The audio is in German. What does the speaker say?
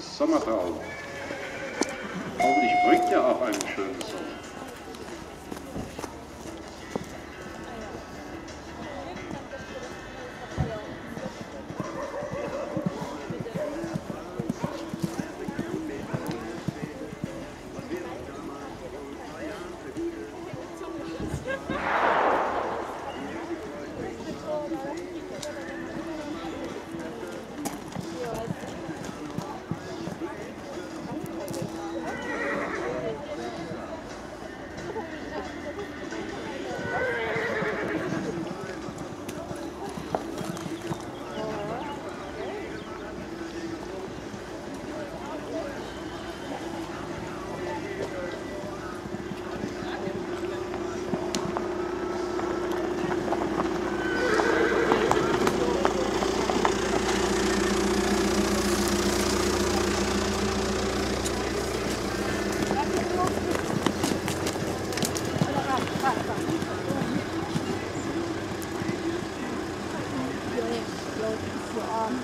Sommertraum. Hoffentlich bringt er auch einen schönen Sommer. Там,